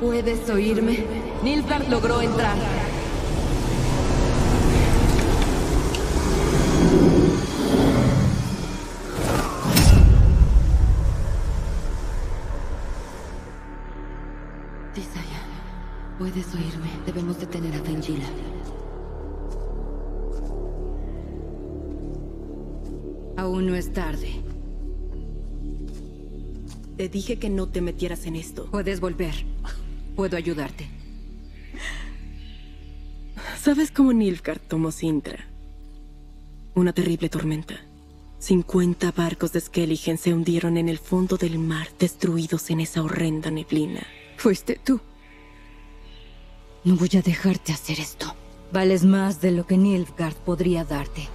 ¿puedes oírme? Nilfgaard logró entrar. Puedes oírme. Debemos detener a Fengila. Aún no es tarde. Te dije que no te metieras en esto. Puedes volver. Puedo ayudarte. ¿Sabes cómo Nilfgaard tomó Sintra? Una terrible tormenta. 50 barcos de Skelligen se hundieron en el fondo del mar, destruidos en esa horrenda neblina. Fuiste tú. No voy a dejarte hacer esto. Vales más de lo que Nilfgaard podría darte.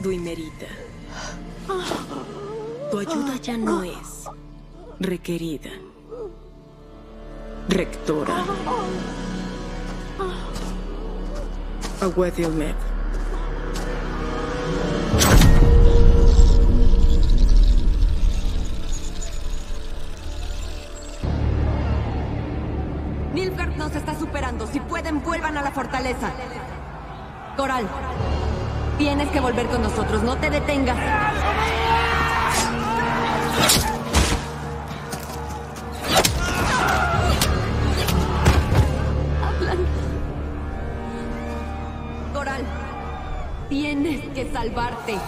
Duimerita. Tu ayuda ya no es requerida. Rectora. Agüedilmed. Nilfgaard nos está superando. Si pueden, vuelvan a la fortaleza. Coral, tienes que volver con nosotros. No te detengas. Coral, tienes que salvarte.